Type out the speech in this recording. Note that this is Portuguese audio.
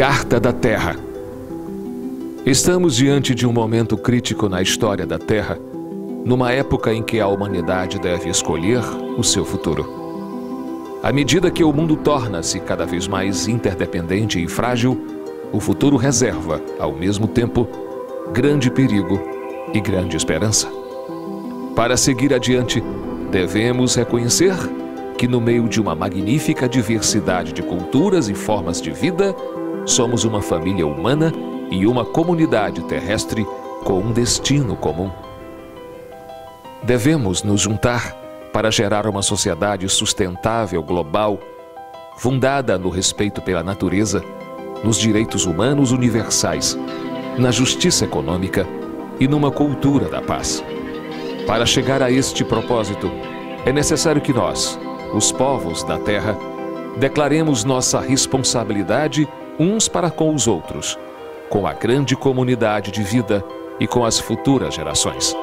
Carta da Terra. Estamos diante de um momento crítico na história da Terra, numa época em que a humanidade deve escolher o seu futuro. À medida que o mundo torna-se cada vez mais interdependente e frágil, o futuro reserva, ao mesmo tempo, grande perigo e grande esperança. Para seguir adiante, devemos reconhecer que, no meio de uma magnífica diversidade de culturas e formas de vida, somos uma família humana e uma comunidade terrestre com um destino comum. Devemos nos juntar para gerar uma sociedade sustentável global, fundada no respeito pela natureza, nos direitos humanos universais, na justiça econômica e numa cultura da paz. Para chegar a este propósito, é necessário que nós, os povos da Terra, declaremos nossa responsabilidade uns para com os outros, com a grande comunidade de vida e com as futuras gerações.